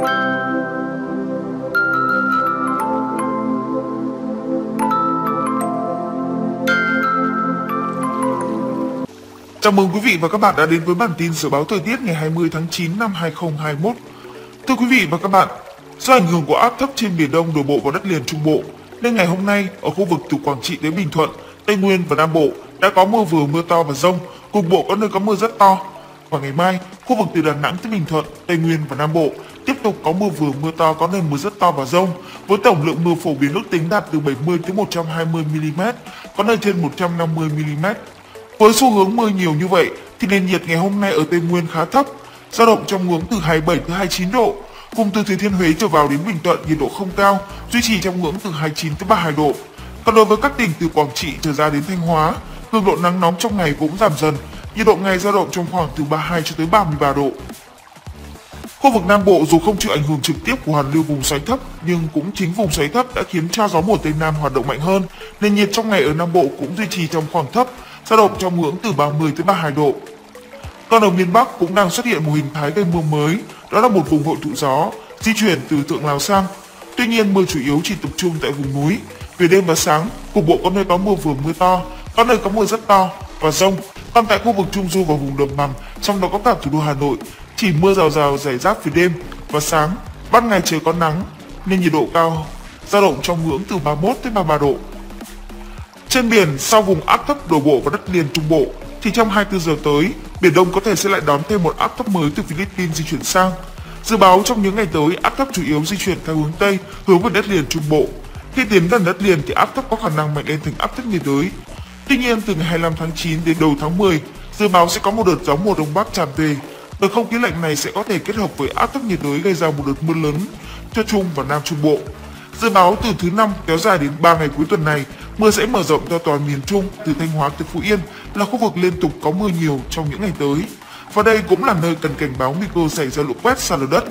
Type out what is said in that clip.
Chào mừng quý vị và các bạn đã đến với bản tin dự báo thời tiết ngày 20 tháng 9 năm 2021. Thưa quý vị và các bạn, do ảnh hưởng của áp thấp trên biển Đông đổ bộ vào đất liền Trung Bộ, nên ngày hôm nay ở khu vực từ Quảng Trị đến Bình Thuận, Tây Nguyên và Nam Bộ đã có mưa vừa mưa to và rông, cục bộ có nơi có mưa rất to. Và ngày mai, khu vực từ Đà Nẵng tới Bình Thuận, Tây Nguyên và Nam Bộ tiếp tục có mưa vừa mưa to có nơi mưa rất to và rông, với tổng lượng mưa phổ biến ước tính đạt từ 70 đến 120 mm, có nơi trên 150 mm. Với xu hướng mưa nhiều như vậy thì nền nhiệt ngày hôm nay ở Tây Nguyên khá thấp, dao động trong ngưỡng từ 27 tới 29 độ. Vùng từ Thừa Thiên Huế trở vào đến Bình Thuận nhiệt độ không cao, duy trì trong ngưỡng từ 29 tới 32 độ. Còn đối với các tỉnh từ Quảng Trị trở ra đến Thanh Hóa, cường độ nắng nóng trong ngày cũng giảm dần, nhiệt độ ngày dao động trong khoảng từ 32 cho tới 33 độ. Khu vực Nam Bộ dù không chịu ảnh hưởng trực tiếp của hoàn lưu vùng xoáy thấp, nhưng cũng chính vùng xoáy thấp đã khiến cho gió mùa Tây Nam hoạt động mạnh hơn, nên nhiệt trong ngày ở Nam Bộ cũng duy trì trong khoảng thấp, dao động trong ngưỡng từ 30 tới 32 độ. Còn ở miền Bắc cũng đang xuất hiện một hình thái gây mưa mới, đó là một vùng hội tụ gió di chuyển từ thượng Lào sang. Tuy nhiên mưa chủ yếu chỉ tập trung tại vùng núi. Về đêm và sáng, cục bộ có nơi có mưa vừa mưa to, có nơi có mưa rất to và rông. Còn tại khu vực Trung Du và vùng đồng bằng, trong đó có cả thủ đô Hà Nội, chỉ mưa rào rào rải rác về đêm và sáng. Ban ngày trời có nắng nên nhiệt độ cao, dao động trong ngưỡng từ 31 đến 33 độ. Trên biển, sau vùng áp thấp đổ bộ vào đất liền Trung Bộ, thì trong 24 giờ tới, Biển Đông có thể sẽ lại đón thêm một áp thấp mới từ Philippines di chuyển sang. Dự báo trong những ngày tới, áp thấp chủ yếu di chuyển theo hướng Tây, hướng về đất liền Trung Bộ. Khi tiến gần đất liền thì áp thấp có khả năng mạnh lên thành áp thấp nhiệt đới. Tuy nhiên, từ ngày 25 tháng 9 đến đầu tháng 10, dự báo sẽ có một đợt gió mùa đông bắc tràn về. Đợt không khí lạnh này sẽ có thể kết hợp với áp thấp nhiệt đới gây ra một đợt mưa lớn cho Trung và Nam Trung Bộ. Dự báo từ thứ năm kéo dài đến 3 ngày cuối tuần này, mưa sẽ mở rộng cho toàn miền Trung từ Thanh Hóa tới Phú Yên là khu vực liên tục có mưa nhiều trong những ngày tới. Và đây cũng là nơi cần cảnh báo nguy cơ xảy ra lũ quét sạt lở đất.